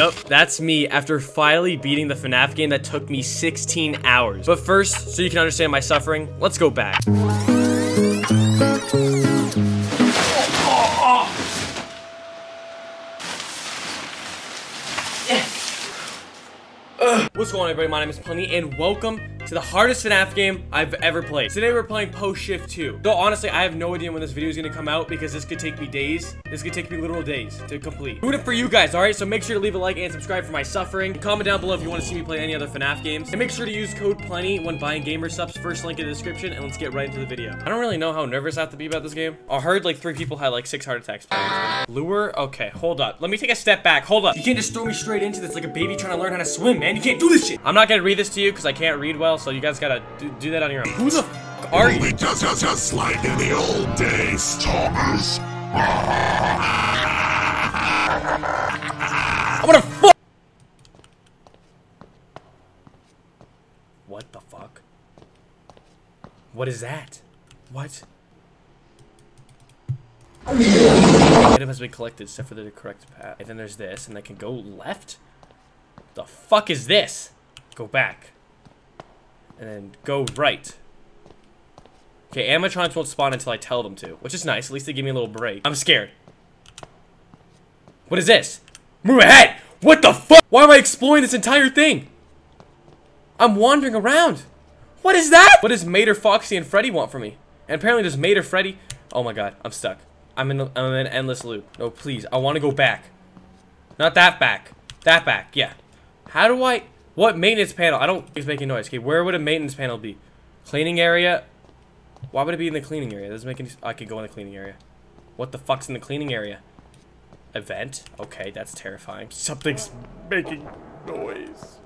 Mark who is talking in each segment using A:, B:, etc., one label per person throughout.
A: Yup, that's me after finally beating the FNAF game that took me 16 hours. But first, so you can understand my suffering, let's go back. What's going on everybody, my name is Plenty, and welcome to the hardest FNAF game I've ever played. Today we're playing Post Shift 2. Though honestly, I have no idea when this video is gonna come out because this could take me days. This could take me literal days to complete. Doing it for you guys, alright? So make sure to leave a like and subscribe for my suffering. Comment down below if you want to see me play any other FNAF games. And make sure to use code PLENTY when buying Gamer Supps. First link in the description, and let's get right into the video. I don't really know how nervous I have to be about this game. I heard like three people had like six heart attacks. Lure? Okay, hold up. Let me take a step back. Hold up. You can't just throw me straight into this like a baby trying to learn how to swim, man. You can't do this shit. I'm not gonna read this to you because I can't read well, so you guys gotta do, do that on your own. Who the f are you?
B: Just, just, just like in the old days, Thomas.
A: I'm gonna fuck. What the fuck? What is that? What? Item has been collected except for the correct path. And then there's this, and I can go left? The fuck is this? Go back. And then go right. Okay, animatronics won't spawn until I tell them to, which is nice. At least they give me a little break. I'm scared. What is this? Move ahead! What the fuck? Why am I exploring this entire thing? I'm wandering around. What is that? What does Mater, Foxy, and Freddy want from me? And apparently does Mater, Freddy... Oh my god, I'm stuck. I'm in, I'm in an endless loop. No, please, I want to go back. Not that back. That back, yeah. How do I... What maintenance panel? I don't... It's making noise. Okay, where would a maintenance panel be? Cleaning area? Why would it be in the cleaning area? Doesn't make any... I could go in the cleaning area. What the fuck's in the cleaning area? Event? Okay, that's terrifying. Something's making noise.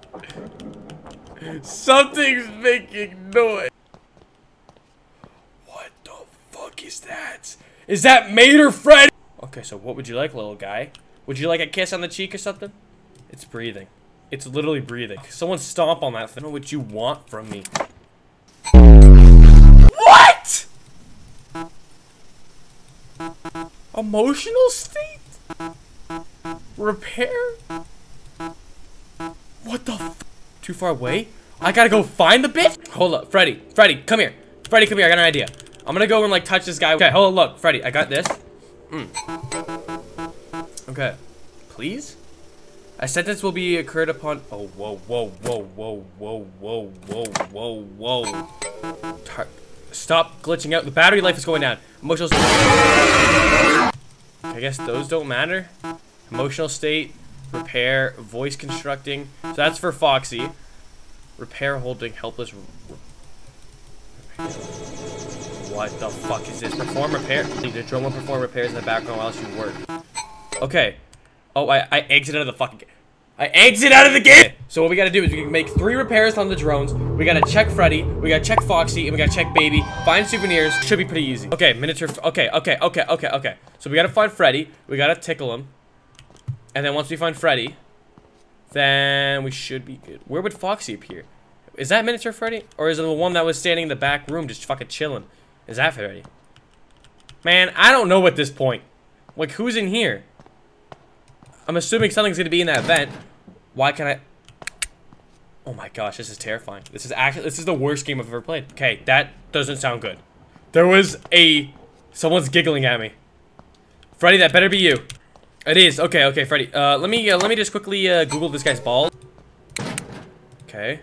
A: Something's making noise. What the fuck is that? Is that Mater Fred? Okay, so what would you like, little guy? Would you like a kiss on the cheek or something? It's breathing. It's literally breathing. Someone stomp on that thing. I don't know what you want from me. What? Emotional state? Repair? What the f Too far away? I gotta go find the bitch? Hold up, Freddy. Freddy, come here. Freddy, come here. I got an idea. I'm gonna go and like touch this guy. Okay, hold on, look. Freddy, I got this. Mm. Okay. Please? A sentence will be occurred upon. Oh, whoa, whoa, whoa, whoa, whoa, whoa, whoa, whoa, whoa. Tar Stop glitching out. The battery life is going down. Emotional. I guess those don't matter. Emotional state, repair, voice constructing. So that's for Foxy. Repair holding helpless. What the fuck is this? Perform repair. The drone will perform repairs in the background while she work. Okay. Oh, I, I exit out of the fucking game. I exit out of the game! So what we gotta do is we can make three repairs on the drones. We gotta check Freddy. We gotta check Foxy. And we gotta check Baby. Find souvenirs. Should be pretty easy. Okay, miniature. Okay, okay, okay, okay, okay. So we gotta find Freddy. We gotta tickle him. And then once we find Freddy, then we should be good. Where would Foxy appear? Is that miniature Freddy? Or is it the one that was standing in the back room just fucking chilling? Is that Freddy? Man, I don't know at this point. Like, who's in here? I'm assuming something's gonna be in that vent. Why can I... Oh my gosh, this is terrifying. This is actually, this is the worst game I've ever played. Okay, that doesn't sound good. There was a... Someone's giggling at me. Freddy, that better be you. It is. Okay, okay, Freddy. Uh, let me, uh, let me just quickly, uh, Google this guy's balls. Okay.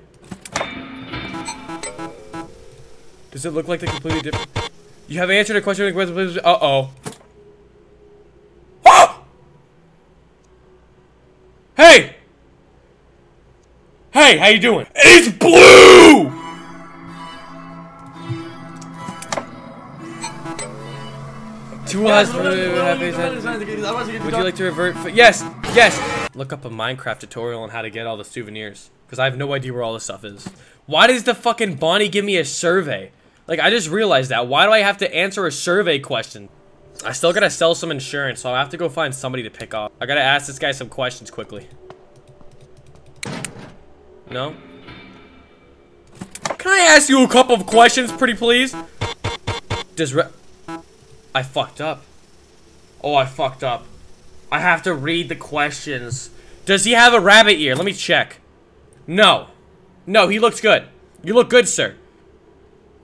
A: Does it look like they're completely different? You have answered a question. Uh-oh. Hey! Hey, how you doing? It's blue! Two. Would you like to revert? Yes, yes. Look up a Minecraft tutorial on how to get all the souvenirs. Because I have no idea where all this stuff is. Why does the fucking Bonnie give me a survey? Like, I just realized that. Why do I have to answer a survey question? I still gotta sell some insurance, so I have to go find somebody to pick off. I gotta ask this guy some questions quickly. No? Can I ask you a couple of questions, pretty please? Does re- I fucked up. Oh, I fucked up. I have to read the questions Does he have a rabbit ear? Let me check. No. No, he looks good. You look good, sir.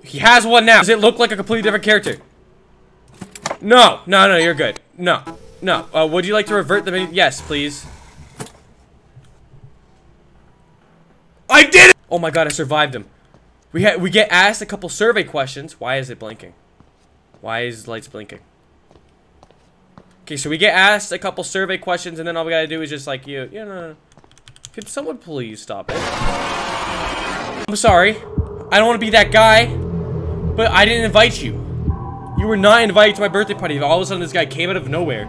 A: He has one now. Does it look like a completely different character? No. No, no, you're good. No. No. Uh, would you like to revert the? Yes, please. I did it! Oh my god, I survived him. We ha we get asked a couple survey questions. Why is it blinking? Why is lights blinking? Okay, so we get asked a couple survey questions, and then all we gotta do is just like you, you know. Could someone please stop it? I'm sorry. I don't want to be that guy, but I didn't invite you. You were not invited to my birthday party. All of a sudden, this guy came out of nowhere,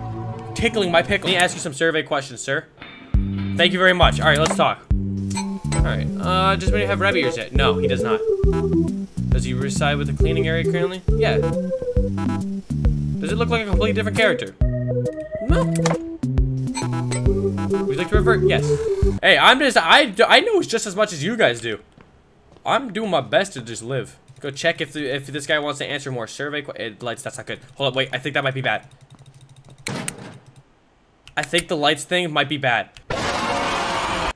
A: tickling my pickle. Let me ask you some survey questions, sir. Thank you very much. All right, let's talk. All right. Uh, does anybody have rabbit ears yet? No, he does not. Does he reside with the cleaning area currently? Yeah. Does it look like a completely different character? No. Would you like to revert? Yes. Hey, I'm just, I, I know just as much as you guys do. I'm doing my best to just live. Go check if the, if this guy wants to answer more survey it, eh, lights. That's not good. Hold up, wait. I think that might be bad. I think the lights thing might be bad.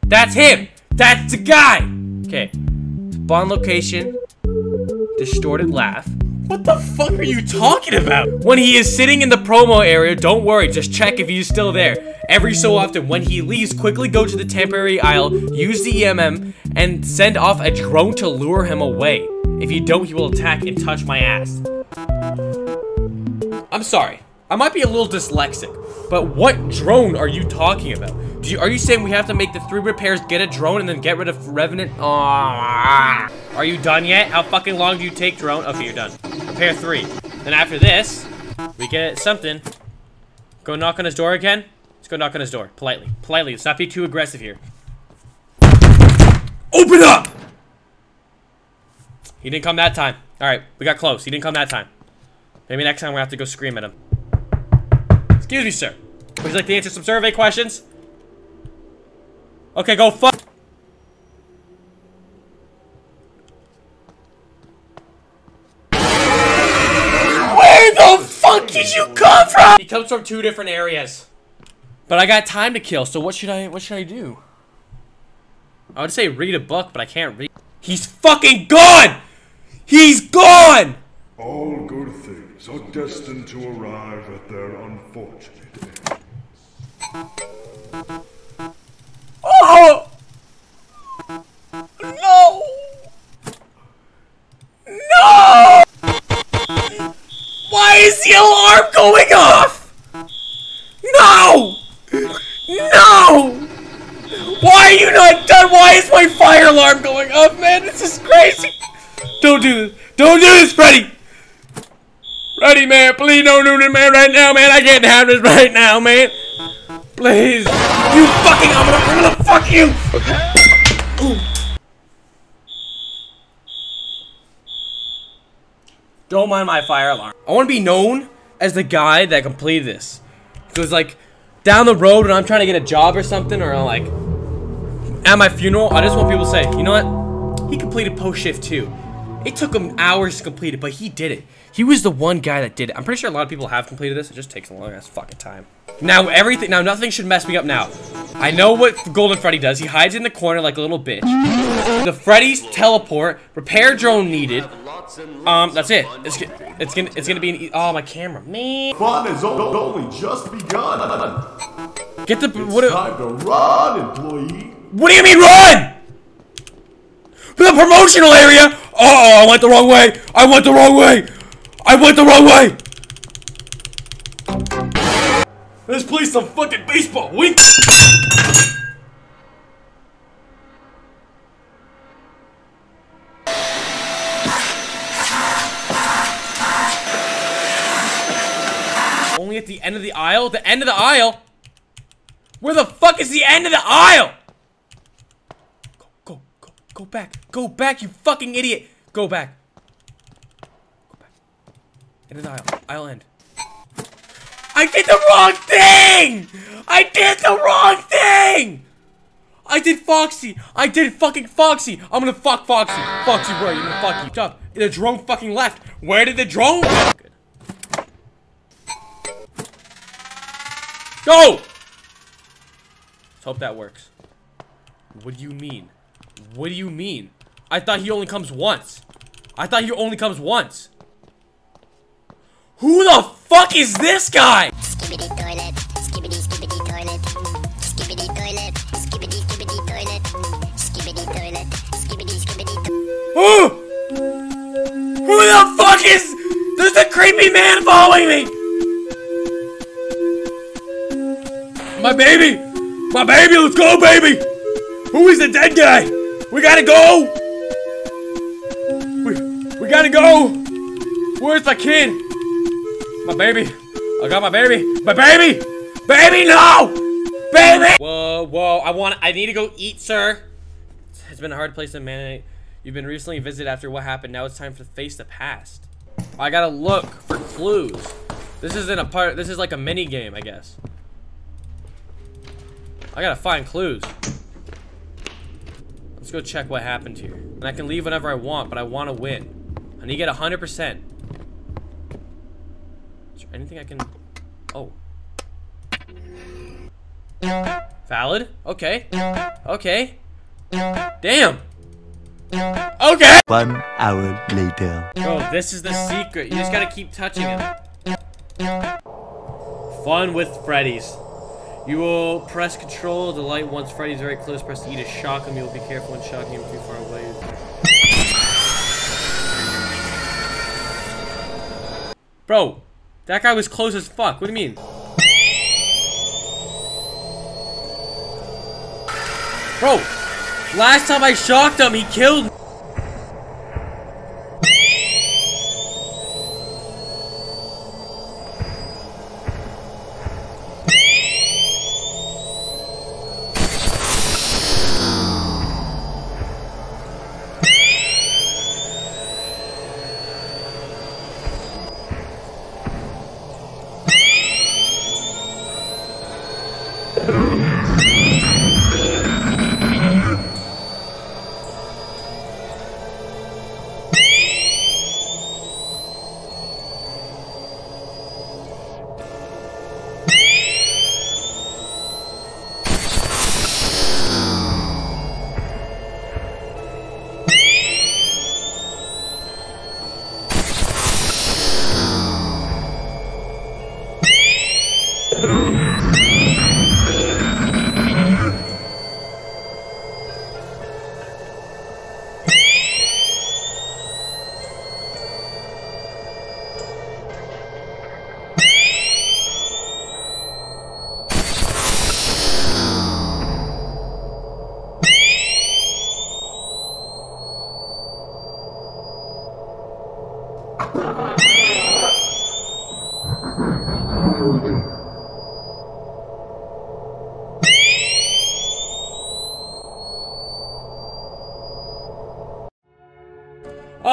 A: That's him. That's the guy. Okay. Spawn location. Distorted laugh. What the fuck are you talking about? When he is sitting in the promo area, don't worry, just check if he's still there. Every so often, when he leaves, quickly go to the temporary aisle, use the EMM, and send off a drone to lure him away. If you don't, he will attack and touch my ass. I'm sorry. I might be a little dyslexic, but what drone are you talking about? You, are you saying we have to make the three repairs, get a drone, and then get rid of Revenant? Are you done yet? How fucking long do you take, drone? Okay, you're done. Repair three. Then after this, we get something. Go knock on his door again. Go knock on his door. Politely. Politely. Let's not be too aggressive here. Open up! He didn't come that time. Alright, we got close. He didn't come that time. Maybe next time we have to go scream at him. Excuse me, sir. Would you like to answer some survey questions? Okay, go fuck. Where the fuck did you come from? He comes from two different areas. But I got time to kill, so what should I what should I do? I would say read a book, but I can't read. He's fucking gone! He's gone!
B: All good things are destined to arrive at their unfortunate end.
A: Oh! No! No! Why is the alarm going off? No! No! Why are you not done? Why is my fire alarm going off, man? This is crazy. Don't do this. Don't do this, Freddy. Freddy, man, please don't do this, man, right now, man. I can't have this right now, man. Please. You fucking, I'm gonna, I'm gonna fuck you. Don't mind my fire alarm. I want to be known as the guy that completed this. Because, like, down the road when I'm trying to get a job or something, or like, at my funeral, I just want people to say, you know what? He completed post shift 2. It took him hours to complete it, but he did it. He was the one guy that did it. I'm pretty sure a lot of people have completed this. It just takes a long ass fucking time. Now everything, now nothing should mess me up now. I know what Golden Freddy does. He hides in the corner like a little bitch. The Freddy's teleport, repair drone needed. Um, that's it. It's, it's gonna, it's gonna be an, e oh, my camera, man.
B: Fun has only just begun.
A: Get the,
B: It's
A: what,
B: time to run, employee.
A: what do you mean run? For The promotional area? Oh, I went the wrong way. I went the wrong way. I went the wrong way. Let's play some fucking baseball. Wink. Only at the end of the aisle? The end of the aisle? Where the fuck is the end of the aisle? Go, go, go, go back. Go back, you fucking idiot. Go back. Go back. End of the aisle. Aisle end. I did the wrong thing! I did the wrong thing! I did Foxy! I did fucking Foxy! I'm gonna fuck Foxy! Foxy, where are you? I'm gonna fuck you. Stop. The drone fucking left. Where did the drone go? Go! Let's hope that works. What do you mean? What do you mean? I thought he only comes once. I thought he only comes once. Who the fuck is this guy?
C: Skibidi toilet, skibidi skibidi toilet, skibidi toilet, skibidi skibidi toilet, skibidi toilet, skibidi skibidi toilet.
A: Who? Who the fuck is? There's a creepy man following me. My baby, my baby, let's go, baby. Who is the dead guy? We gotta go. We we gotta go. Where's my kid? My baby. I got my baby. My baby. Baby, no. Baby. Whoa, whoa. I want. I need to go eat, sir. It's been a hard place to manage. You've been recently visited after what happened. Now it's time to face the past. I gotta look for clues. This isn't a part. This is like a mini game, I guess. I gotta find clues. Let's go check what happened here. And I can leave whenever I want, but I want to win. I need to get 100%. Anything I can... Oh. Valid? Okay. Okay. Damn. Okay.
D: One hour later.
A: Bro, this is the secret. You just gotta keep touching him. Fun with Freddy's. You will press control the light once Freddy's very close. Press E to shock him. You will be careful when shocking him too far away. Bro, that guy was close as fuck. What do you mean? Bro, last time I shocked him, he killed me.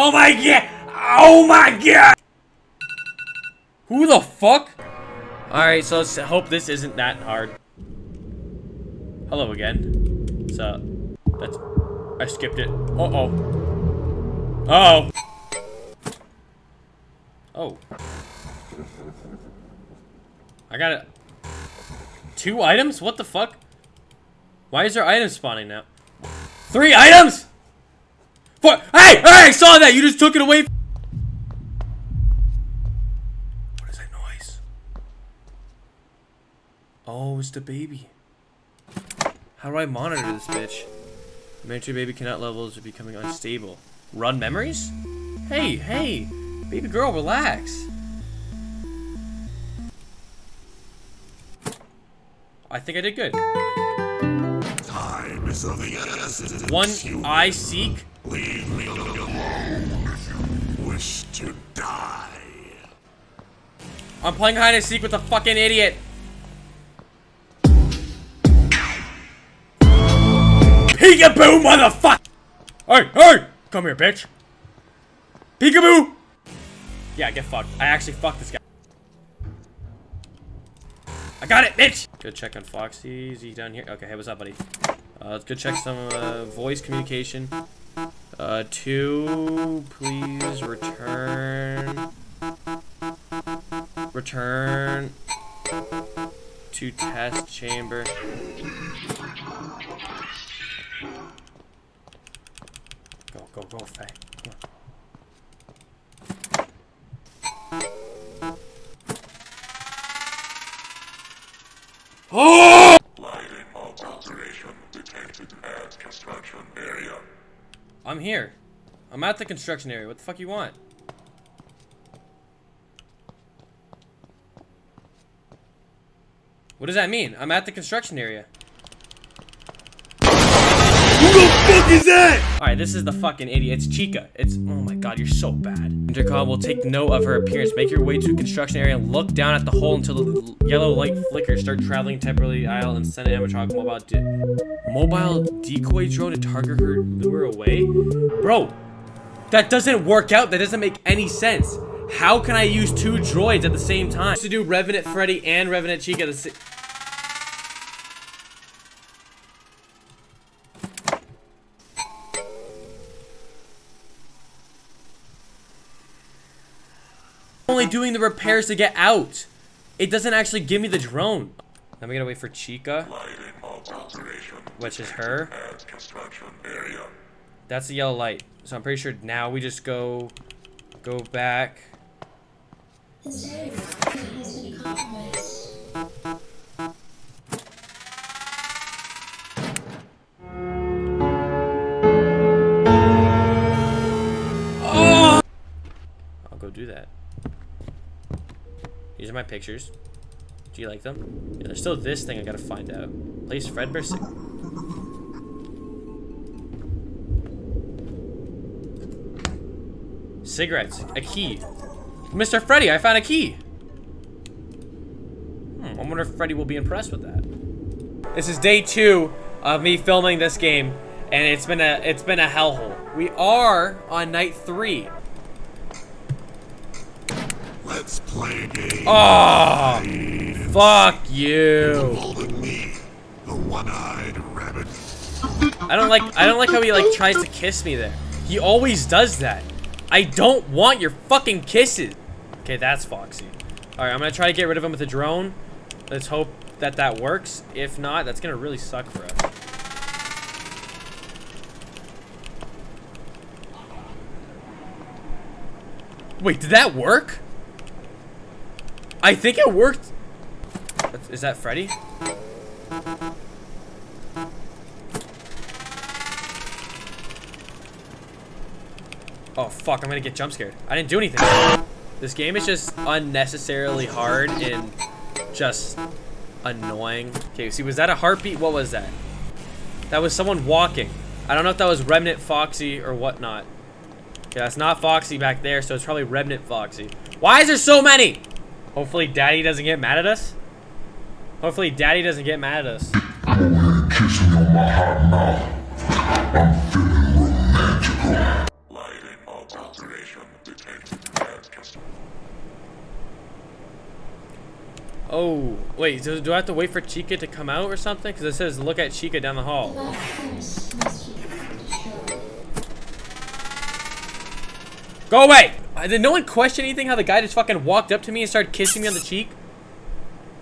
A: Oh my god! Oh my god! Who the fuck? Alright, so let's hope this isn't that hard. Hello again. So, that's... I skipped it. Uh-oh. Uh oh Oh. I got it. Two items? What the fuck? Why is there items spawning now? Three items? Four. Hey! Hey! I saw that! You just took it away. What is that noise? Oh, it's the baby. How do I monitor this bitch? Miniature baby cannot levels are becoming unstable. Run memories? Hey, hey! Baby girl, relax. I think I did good.
B: Time is of the essence.
A: One I seek.
B: Leave me alone if you wish to die.
A: I'm playing hide and seek with a fucking idiot. Peekaboo, motherfucker! Hey, hey! Come here, bitch. Peekaboo! Yeah, get fucked. I actually fucked this guy. I got it, bitch! Go check on Foxy. Is he down here? Okay, hey, what's up, buddy? Uh, let's go check some uh, voice communication. Uh, two, please return. Return to test chamber. Go, go, go, Faye. Come. Oh!
B: Lighting of alteration detected at construction area.
A: I'm here. I'm at the construction area. What the fuck you want? What does that mean? I'm at the construction area. Who the that? Alright, this is the fucking idiot. It's Chica. It's- oh my god, you're so bad. Intercom will take note of her appearance. Make your way to construction area and look down at the hole until the yellow light flickers. Start traveling temporarily aisle and send an animatronic mobile de- mobile decoy drone to target her lure away. Bro, that doesn't work out. That doesn't make any sense. How can I use two droids at the same time? To do Revenant Freddy and Revenant Chica the doing the repairs to get out. It doesn't actually give me the drone. Then we gotta wait for Chica, which is her. That's the yellow light. So I'm pretty sure now we just go, go back. I'll go do that. These are my pictures. Do you like them? Yeah, there's still this thing I gotta find out. Place Fred sig- Cigarettes. A key. Mr. Freddy, I found a key. Hmm, I wonder if Freddy will be impressed with that. This is day two of me filming this game, and it's been a it's been a hellhole. We are on night three.
B: Let's play a game.
A: Oh, fuck you.
B: Me, the one-eyed rabbit.
A: I don't like I don't like how he like tries to kiss me there. He always does that. I don't want your fucking kisses. Okay, that's Foxy. All right, I'm gonna try to get rid of him with a drone. Let's hope that that works. If not, that's gonna really suck for us. Wait, did that work? I think it worked. Is that Freddy? Oh fuck, I'm gonna get jump scared. I didn't do anything. This game is just unnecessarily hard and just annoying. Okay, see, was that a heartbeat? What was that? That was someone walking. I don't know if that was Remnant Foxy or whatnot. Okay, that's not Foxy back there, so it's probably Remnant Foxy. Why is there so many? Hopefully Daddy doesn't get mad at us. Hopefully Daddy doesn't get mad at us.
B: Lighting of alteration detected at construction.
A: Oh, wait, do, do I have to wait for Chica to come out or something? Because it says look at Chica down the hall. Go away! Did no one question anything how the guy just fucking walked up to me and started kissing me on the cheek?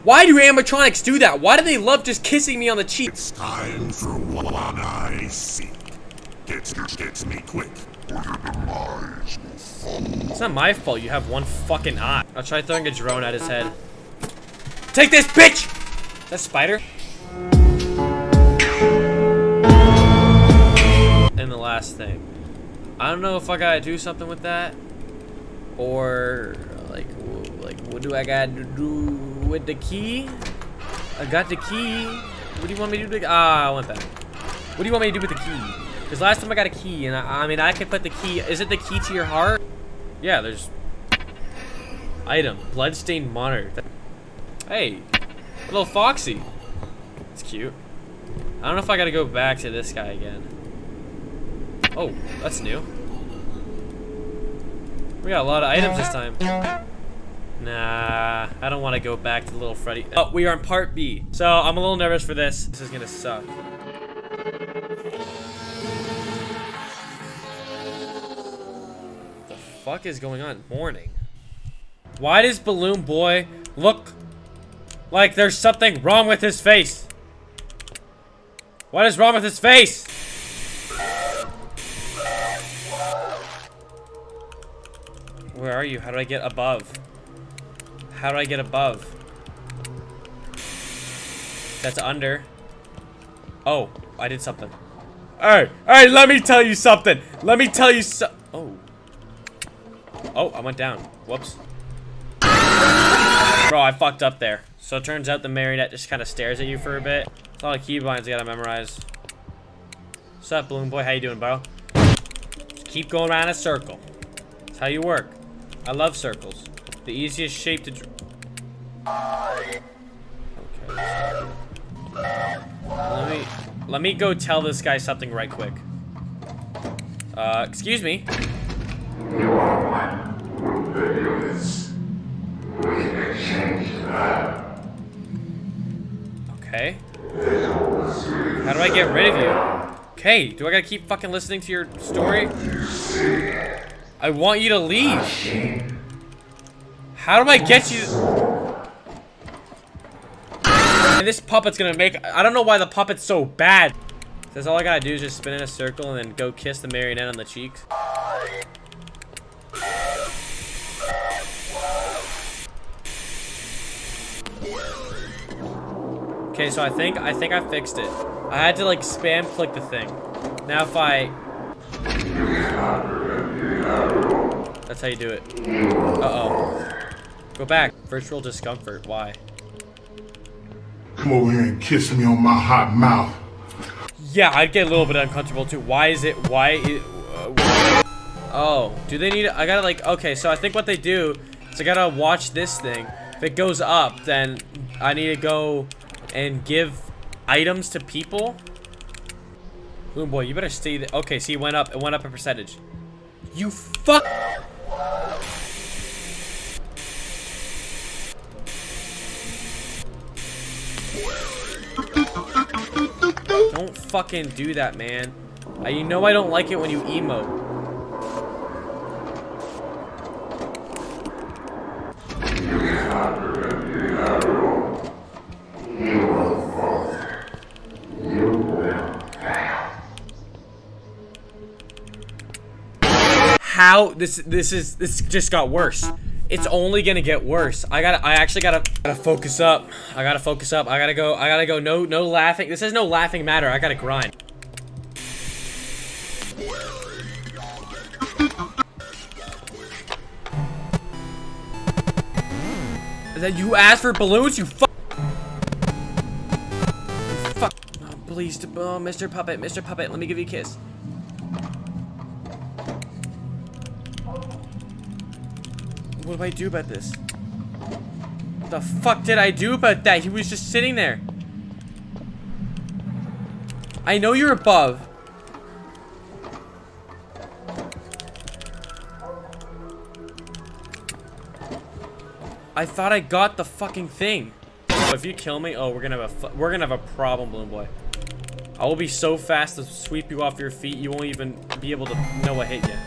A: Why do animatronics do that? Why do they love just kissing me on the cheek?
B: It's time for one-eye seek. Get, get me quick, or your demise will follow.
A: It's not my fault you have one fucking eye. I'll try throwing a drone at his head. Take this, bitch! That spider? And the last thing. I don't know if I gotta do something with that. Or, like, like, what do I gotta do with the key? I got the key. What do you want me to do? Ah, I went back. What do you want me to do with the key? Because last time I got a key, and I, I mean, I could put the key. Is it the key to your heart? Yeah, there's item bloodstained monitor. That- Hey, little Foxy. It's cute. I don't know if I gotta go back to this guy again. Oh, that's new. We got a lot of items this time. Nah, I don't want to go back to little Freddy. Oh, we are in part B. So I'm a little nervous for this. This is gonna suck. The fuck is going on? Morning. Why does Balloon Boy look Like there's something wrong with his face. What is wrong with his face? Where are you? How do I get above? How do I get above? That's under. Oh, I did something. Alright, alright, let me tell you something. Let me tell you so- Oh. Oh, I went down. Whoops. Bro, I fucked up there. So it turns out the marionette just kind of stares at you for a bit. It's a all the keybinds I gotta memorize. What's up, Balloon Boy? How you doing, bro? Just keep going around a circle. That's how you work. I love circles. The easiest shape to... Okay. Let me... Let me go tell this guy something right quick. Uh, excuse me. Okay. How do I get rid of you? Okay, do I gotta keep fucking listening to your story? I want you to leave. How do I get you? And this puppet's gonna make- I don't know why the puppet's so bad. Says all I gotta do is just spin in a circle and then go kiss the marionette on the cheeks. Okay, so I think I think I fixed it. I had to like spam click the thing. Now if I That's how you do it. Uh-oh. Go back. Virtual discomfort. Why?
B: Come over here and kiss me on my hot mouth.
A: Yeah, I'd get a little bit uncomfortable too. Why is it? Why? It, uh, oh, do they need? I gotta like. Okay, so I think what they do is I gotta watch this thing. If it goes up, then I need to go and give items to people. Boom boy, you better stay. There. Okay, see, it went up. It went up a percentage. You fuck. Don't fucking do that, man. Uh, you know I don't like it when you emote. How this this is this just got worse. It's only gonna get worse. I gotta I actually gotta gotta focus up. I gotta focus up. I gotta go I gotta go no no laughing. This is no laughing matter. I gotta grind. That you asked for balloons, you fuck. Fuck. Oh, please, oh, Mr. Puppet, Mr. Puppet, let me give you a kiss. What do I do about this? What the fuck did I do about that? He was just sitting there. I know you're above. I thought I got the fucking thing. If you kill me, oh, we're gonna have a we're gonna have a problem, Balloon Boy. I will be so fast to sweep you off your feet, you won't even be able to know what hit you.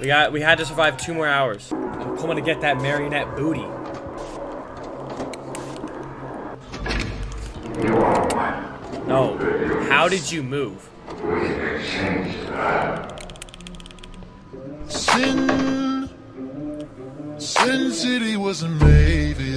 A: We got we had to survive two more hours. I'm coming to get that marionette booty. No. How did you move?
E: Sin, Sin City was a maybe.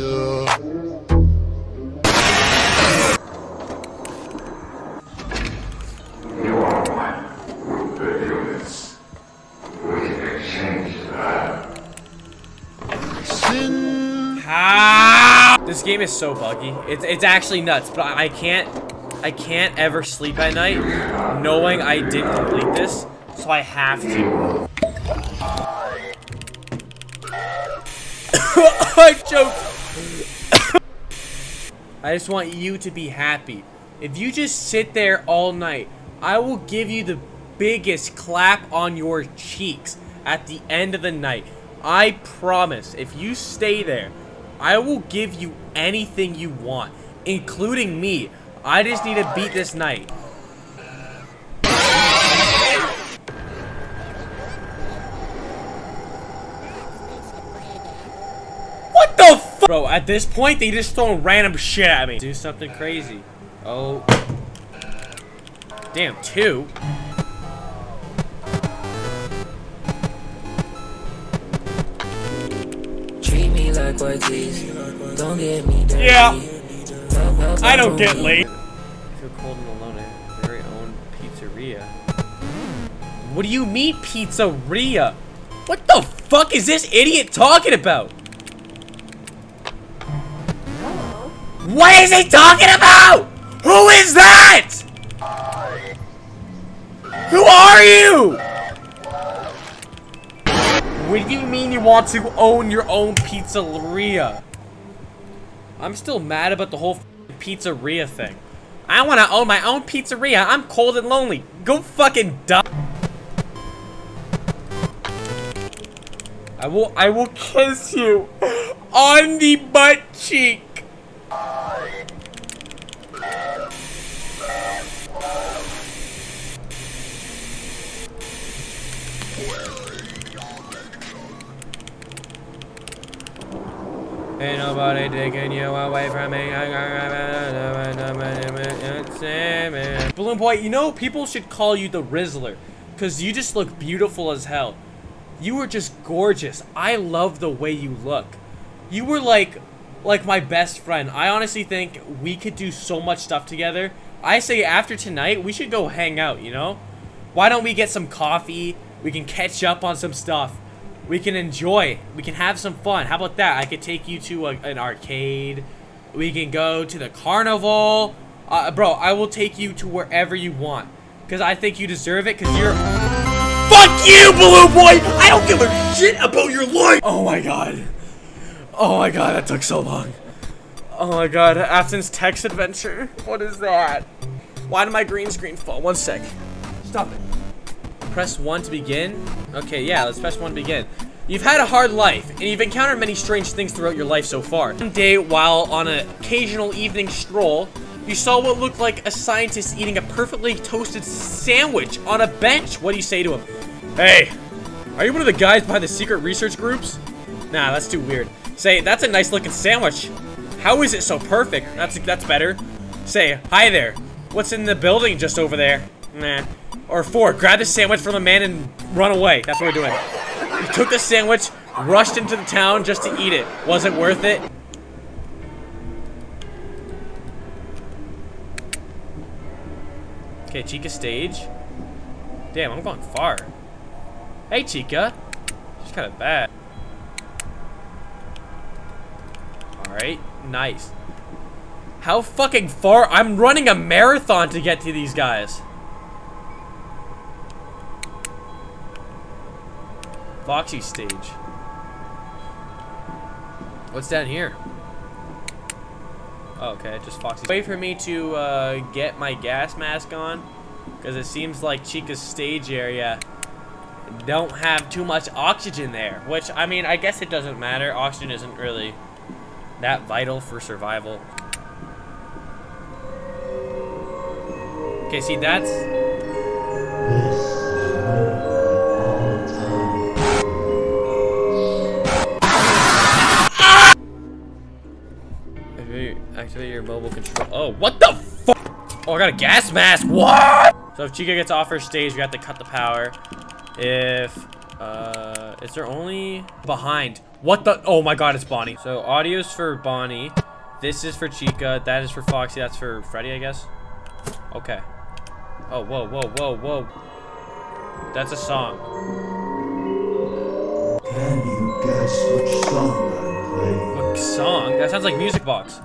A: Game is so buggy. It's it's actually nuts, but I, can't I can't ever sleep at night knowing I didn't complete this, so I have to. I choked. I just want you to be happy. If you just sit there all night, I will give you the biggest clap on your cheeks at the end of the night. I promise, if you stay there, I will give you anything you want, including me. I just need to beat this knight. What the f- Bro, at this point, they just throwing random shit at me. Do something crazy. Oh. Damn, two?
F: Treat me like white tees. Don't get me dirty.
A: Yeah.
F: Well, well,
A: I don't get
F: well,
A: late. I feel cold and alone at our very own pizzeria. What do you mean pizzeria? What the fuck is this idiot talking about? What is he talking about? Who is that? Who are you? What do you mean you want to own your own pizzeria? I'm still mad about the whole pizzeria thing. I want to own my own pizzeria. I'm cold and lonely. Go fucking die. I will I will kiss you on the butt cheek. Ain't nobody taking you away from me. Balloon Boy, you know, people should call you the Rizzler. Because you just look beautiful as hell. You were just gorgeous. I love the way you look. You were like, like my best friend. I honestly think we could do so much stuff together. I say after tonight, we should go hang out, you know? Why don't we get some coffee? We can catch up on some stuff. We can enjoy. We can have some fun. How about that? I could take you to a, an arcade. We can go to the carnival. Uh, bro, I will take you to wherever you want. Because I think you deserve it because you're... Fuck you, Blue Boy! I don't give a shit about your life! Oh my god. Oh my god, that took so long. Oh my god, Afton's text adventure. What is that? Why did my green screen fall? One sec. Stop it. Press 1 to begin? Okay, yeah, let's press 1 to begin. You've had a hard life, and you've encountered many strange things throughout your life so far. One day, while on an occasional evening stroll, you saw what looked like a scientist eating a perfectly toasted sandwich on a bench. What do you say to him? Hey, are you one of the guys behind the secret research groups? Nah, that's too weird. Say, that's a nice looking sandwich. How is it so perfect? That's that's better. Say, hi there. What's in the building just over there? Nah. Or four, grab the sandwich from the man and run away. That's what we're doing. You took the sandwich, rushed into the town just to eat it. Was it worth it? Okay, Chica stage. Damn, I'm going far. Hey, Chica. She's kind of bad. Alright, nice. How fucking far? I'm running a marathon to get to these guys. Foxy stage. What's down here? Oh, okay, just Foxy. Wait for me to uh, get my gas mask on, because it seems like Chica's stage area don't have too much oxygen there. Which, I mean, I guess it doesn't matter. Oxygen isn't really that vital for survival. Okay, see, that's... activate your mobile control. Oh, what the fuck? Oh, I got a gas mask. What? So if Chica gets off her stage, we have to cut the power. If, uh, is there only behind? What the? Oh my god, it's Bonnie. So audio's for Bonnie. This is for Chica. That is for Foxy. That's for Freddy, I guess. Okay. Oh, whoa, whoa, whoa, whoa. That's a song.
E: Can you guess which song I'm playing?
A: What song? That sounds like Music Box.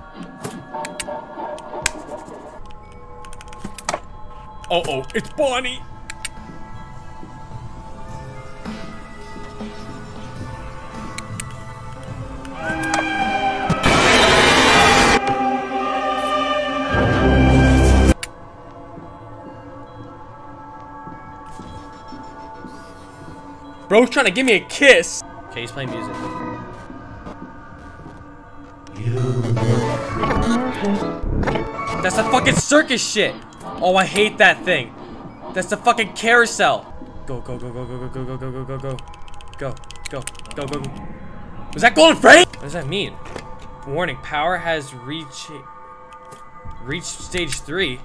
A: Oh, oh, it's Bonnie. Bro's trying to give me a kiss. Okay, he's playing music. That's the fucking circus shit. Oh, I hate that thing. That's the fucking carousel. Go, go, go, go, go, go, go, go, go, go, go, go. Go, go, go, go, go. Was that Golden Freddy? What does that mean? Warning, power has reached reached stage three.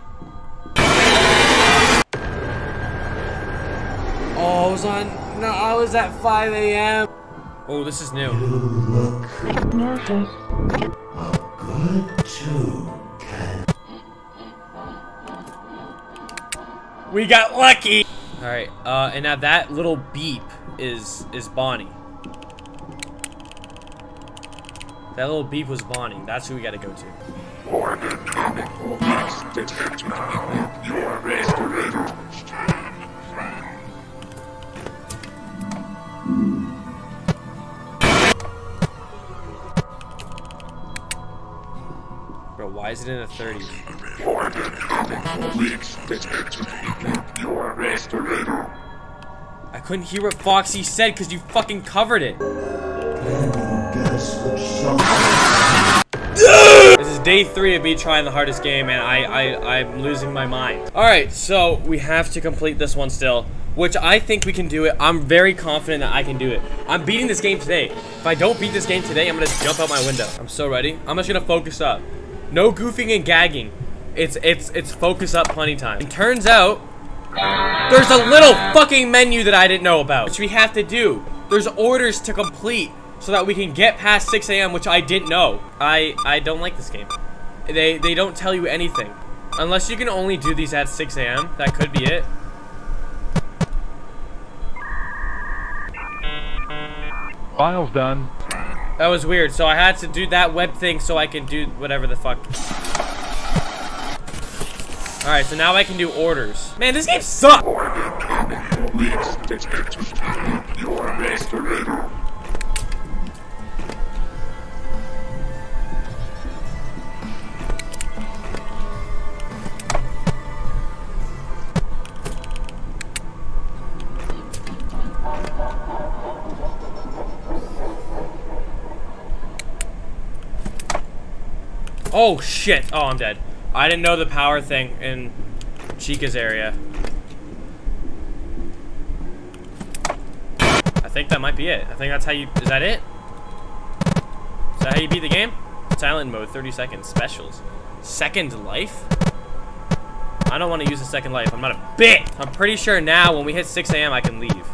A: Oh, I was on. No, I was at 5 a.m. Oh, this is new.
E: Good too,
A: We got lucky. All right, uh, and now that little beep is is Bonnie. That little beep was Bonnie. That's who we gotta go to. Bro, why is it in the 30s? I couldn't hear what Foxy said because you fucking covered it. This is day three of me trying the hardest game, and I, I, I'm losing my mind. All right, so we have to complete this one still, which I think we can do it. I'm very confident that I can do it. I'm beating this game today. If I don't beat this game today, I'm gonna jump out my window. I'm so ready. I'm just gonna focus up. No goofing and gagging. It's it's it's focus up plenty time. It turns out there's a little fucking menu that I didn't know about, which we have to do. There's orders to complete so that we can get past 6 a.m., which I didn't know. I I don't like this game. They they don't tell you anything. Unless you can only do these at 6 a.m. That could be it.
G: File's done.
A: That was weird. So I had to do that web thing so I can do whatever the fuck. Alright, so now I can do orders. Man, this game sucks! Oh shit! Oh, I'm dead. I didn't know the power thing in Chica's area. I think that might be it. I think that's how you. Is that it? Is that how you beat the game? Silent mode, 30 seconds. Specials. Second life? I don't want to use a second life. I'm not a bit. I'm pretty sure now when we hit 6 a.m. I can leave.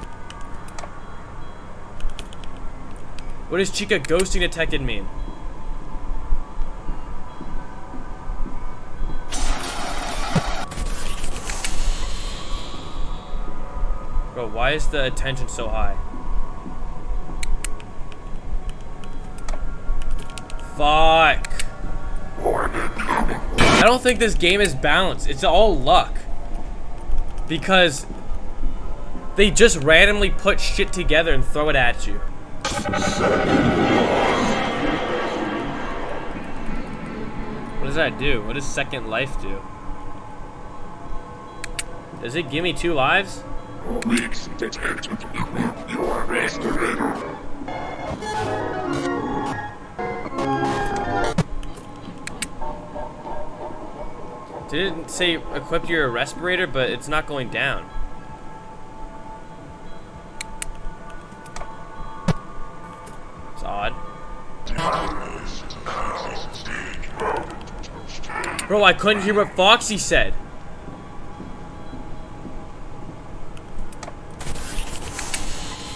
A: What does Chica ghosting detected mean? Why is the attention so high? Fuck. I don't think this game is balanced. It's all luck. Because they just randomly put shit together and throw it at you. What does that do? What does second life do? Does it give me two lives? Didn't say equip your respirator, but it's not going down. It's odd. Bro, I couldn't hear what Foxy said.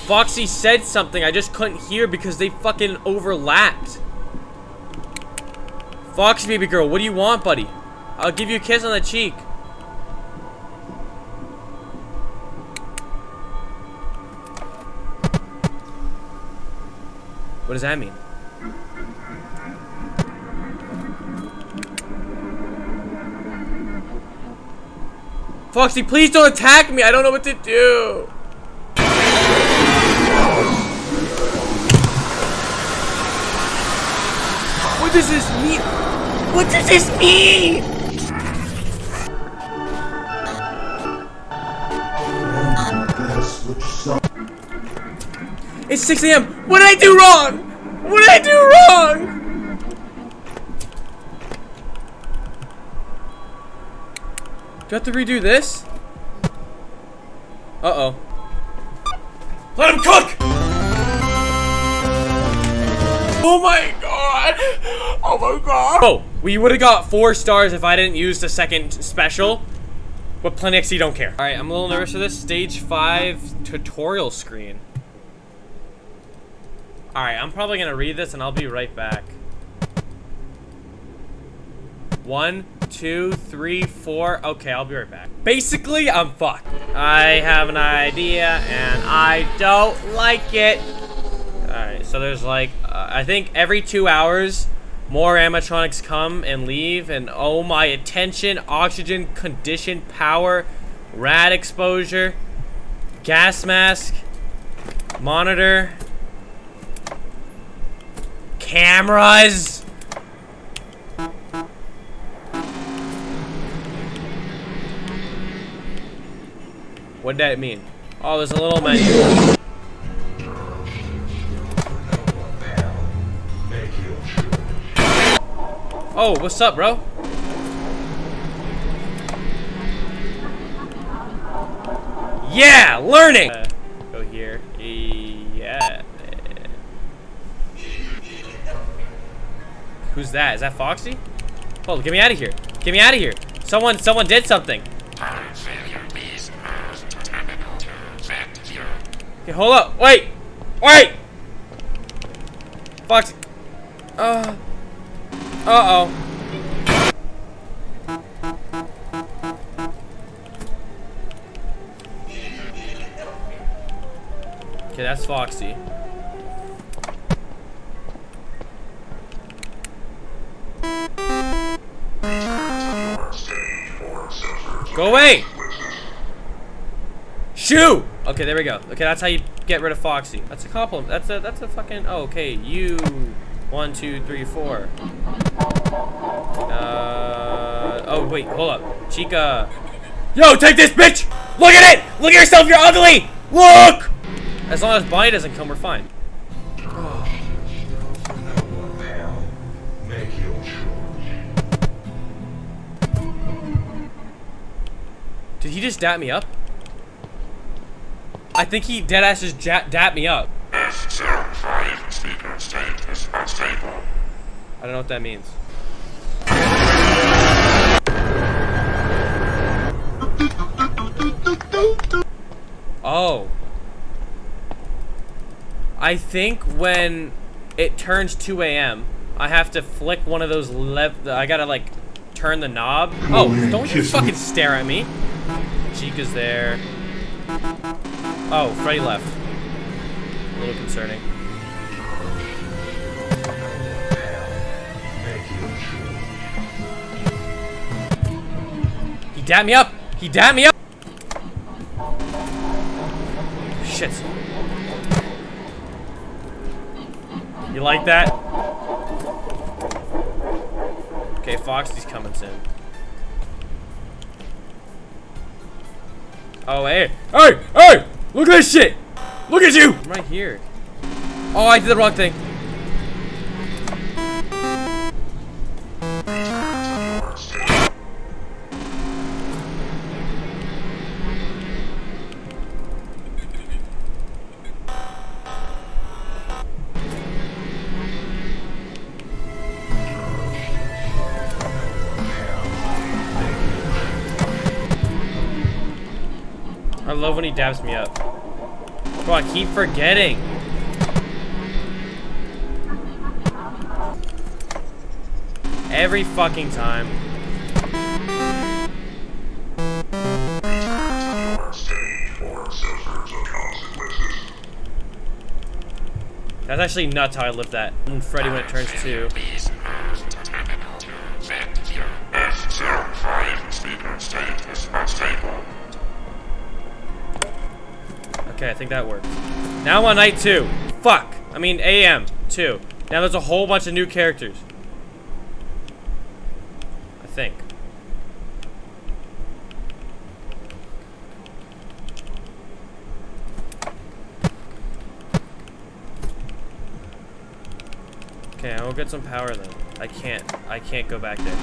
A: Foxy said something I just couldn't hear because they fucking overlapped. Foxy baby girl, what do you want, buddy? I'll give you a kiss on the cheek. What does that mean? Foxy, please don't attack me. I don't know what to do. What does this mean? What does this mean? It's 6 a.m. What did I do wrong? What did I do wrong? Do I have to redo this? Uh-oh. Let him cook! Oh my god! Oh my god! Oh, we would have got four stars if I didn't use the second special. But Plenty XD don't care. Alright, I'm a little nervous for this. Stage 5 tutorial screen. Alright, I'm probably gonna read this and I'll be right back. One, two, three, four. Okay, I'll be right back. Basically, I'm fucked. I have an idea and I don't like it. Alright, so there's like, uh, I think every two hours, more animatronics come and leave, and oh my attention, oxygen, condition, power, rad exposure, gas mask, monitor, cameras. What'd that mean? Oh, there's a little menu. Oh, what's up, bro? Yeah, learning. Uh, go here. Yeah. Who's that? Is that Foxy? Oh, get me out of here. Get me out of here. Someone, someone did something. Okay, hold up. Wait. Wait. Foxy. Uh. Uh-oh. Okay, that's Foxy. Go away! Shoo! Okay, there we go. Okay, that's how you get rid of Foxy. That's a compliment. That's a that's a fucking oh, okay, you one, two, three, four. Uh oh wait, hold up. Chica. Yo, take this bitch! Look at it! Look at yourself, you're ugly! Look! As long as Bonnie doesn't come, we're fine. Did he just dap me up? I think he deadass just dap me up.
B: S05 speaker state is unstable.
A: I don't know what that means. Oh. I think when it turns 2 a.m., I have to flick one of those lev- I gotta like turn the knob. Oh, don't you fucking stare at me. Chica's there. Oh, Freddy left. A little concerning. Dapped me up! He dapped me up! Shit. You like that? Okay, Foxy's coming soon. Oh, hey. Hey! Hey! Look at this shit! Look at you! I'm right here. Oh, I did the wrong thing. Love when he dabs me up. Bro, I keep forgetting. Every fucking time.
B: Stage 4 sensors and consequences.
A: That's actually nuts how I live that. And Freddy when it turns two. I think that works. Now I'm on night two. Fuck. I mean AM two. Now there's a whole bunch of new characters. I think. Okay, I will get some power then. I can't. I can't go back there.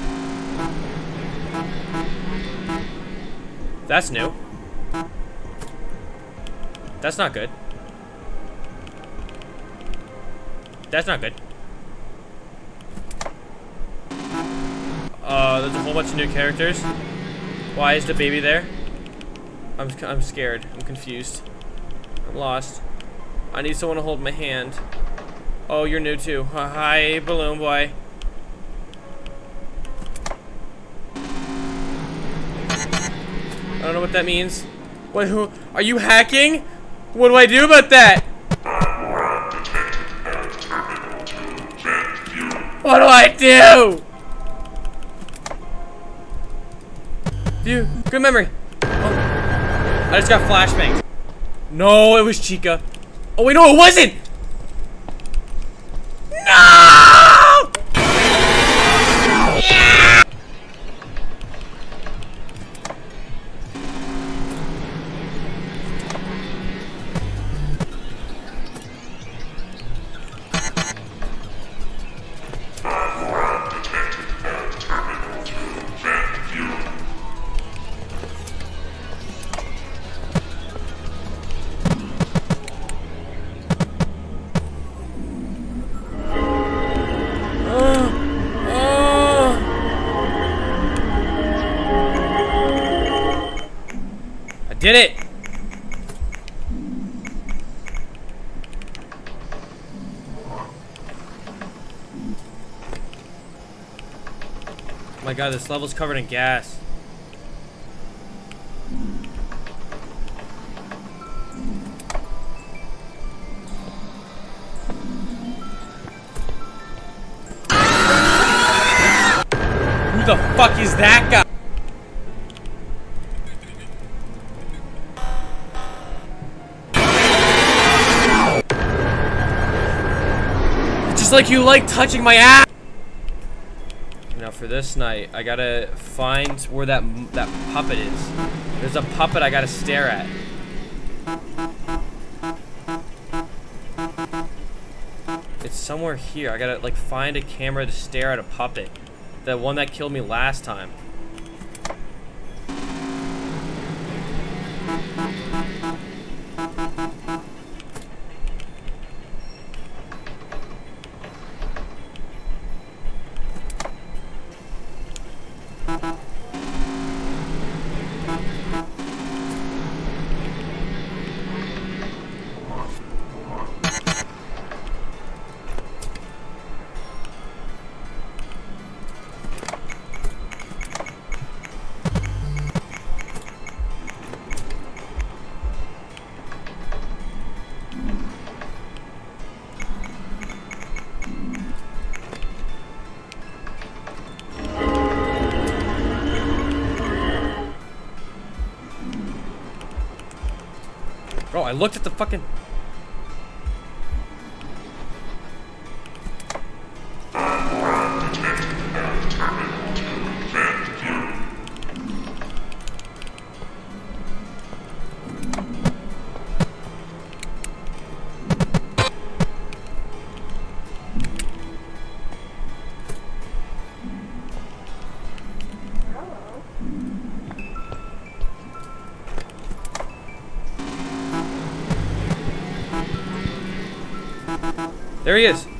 A: That's new. That's not good. That's not good. Uh, there's a whole bunch of new characters. Why is the baby there? I'm, I'm scared. I'm confused. I'm lost. I need someone to hold my hand. Oh, you're new too. Hi, balloon boy. I don't know what that means. What? Who? Are you hacking? What do I do about that? What do I do? View. Good memory. Oh. I just got flashbangs. No, it was Chica. Oh wait, no, it wasn't. No! God, this level's covered in gas. Who the fuck is that guy? Just like you like touching my ass. For this night, I gotta find where that that puppet is. There's a puppet I gotta stare at. It's somewhere here. I gotta like find a camera to stare at a puppet. The one that killed me last time. I looked at the fucking. There he is.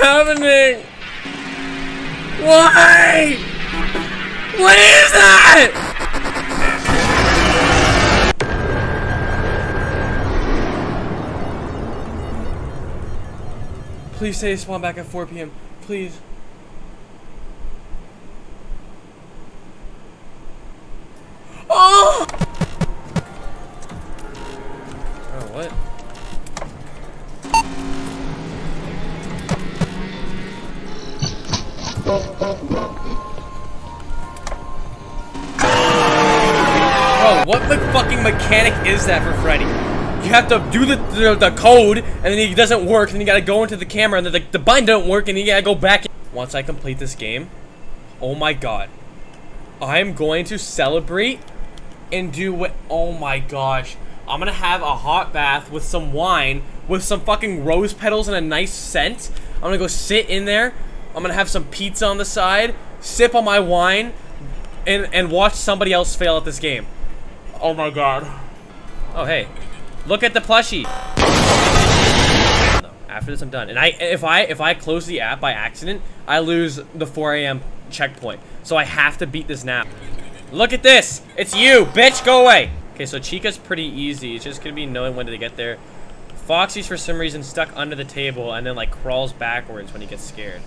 A: Happening. Why? What is that? Please say spawn back at 4 p.m. Please. Have to do the, the, the code, and then it doesn't work, and you gotta go into the camera, and the, the bind don't work, and you gotta go back. Once I complete this game, oh my god. I am going to celebrate and do what- oh my gosh. I'm gonna have a hot bath with some wine, with some fucking rose petals and a nice scent. I'm gonna go sit in there. I'm gonna have some pizza on the side, sip on my wine, and, and watch somebody else fail at this game. Oh my god. Oh hey, look at the plushie. After this, I'm done. And I, if I, if I close the app by accident, I lose the 4 a.m. checkpoint. So I have to beat this now. Look at this. It's you, bitch. Go away. Okay, so Chica's pretty easy. It's just gonna be knowing when to get there. Foxy's for some reason stuck under the table and then like crawls backwards when he gets scared.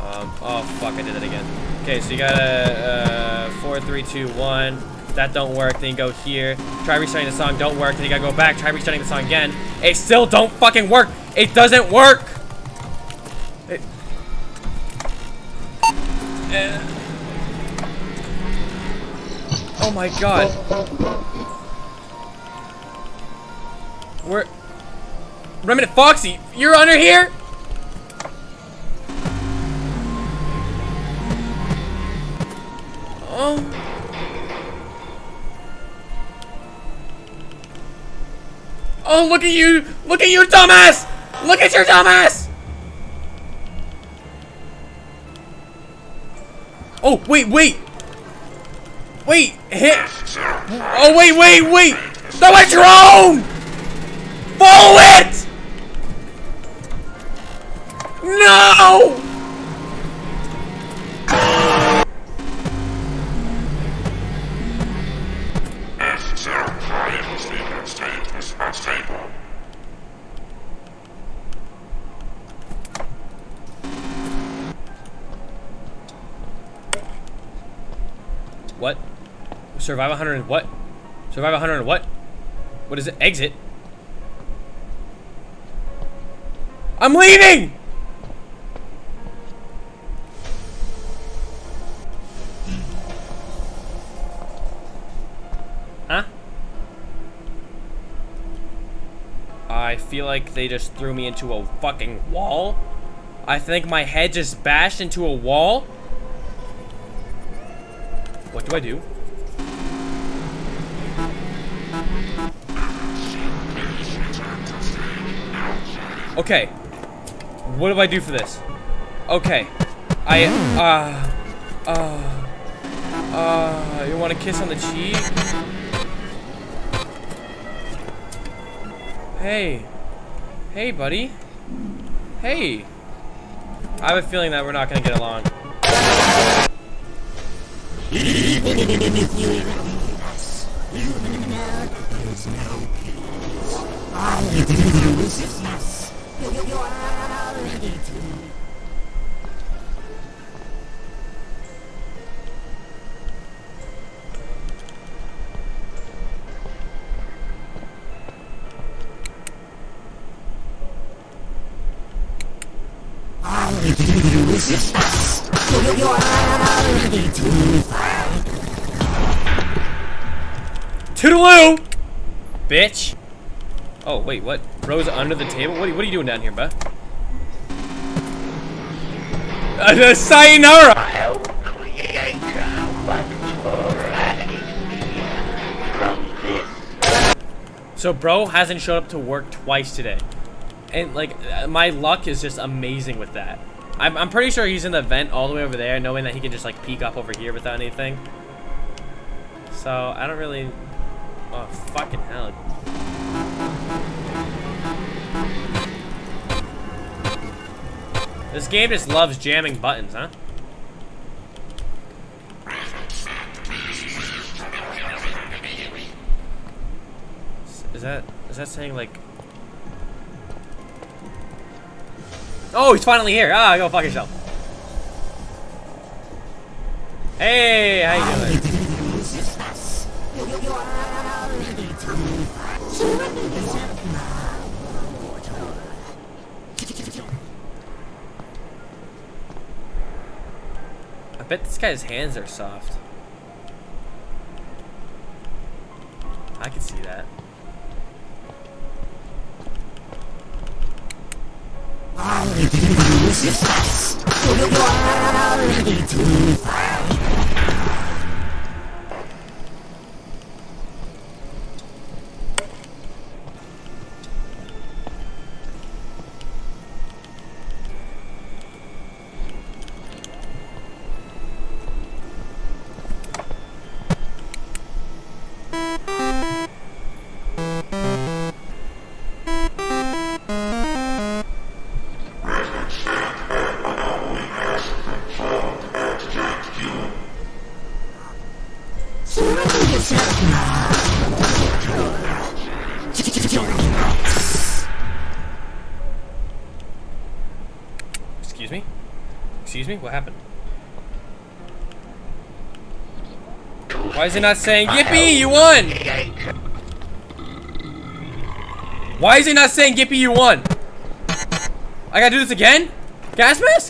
A: Um, oh fuck, I did it again. Okay, so you gotta, uh, four, three, two, one. That don't work, then you go here. Try restarting the song, don't work, then you gotta go back, try restarting the song again. It still don't fucking work! It doesn't work! It... Oh my god. Where? Minute, Foxy, you're under here? Oh. Oh, look at you! Look at you, dumbass! Look at your dumbass! Oh, wait, wait! Wait, hit! Oh, wait, wait, wait! No, a drone! Follow it! No! Survive 100 and what? Survive 100 and what? What is it? Exit? I'm leaving! Huh? I feel like they just threw me into a fucking wall. I think my head just bashed into a wall. What do I do? Okay. What do I do for this? Okay. I, uh, uh, uh, you want a kiss on the cheek? Hey. Hey, buddy. Hey. I have a feeling that we're not gonna get along. Toodaloo! Bitch! Oh, wait, what? Rose under the table? What are, you- what are you doing down here, bud? Uh, sayonara! So bro hasn't showed up to work twice today. And like, my luck is just amazing with that. I'm, I'm pretty sure he's in the vent all the way over there, knowing that he can just like peek up over here without anything. So, I don't really... Oh, fucking hell. This game just loves jamming buttons, huh? Is that is that saying like Oh, he's finally here. Ah, go fuck yourself. Hey, how you doing? Guy's hands are soft. I can see that. Me? What happened? Why is it not saying Yippee, you won? Why is it not saying Yippee, you won? I gotta do this again? Gas mask?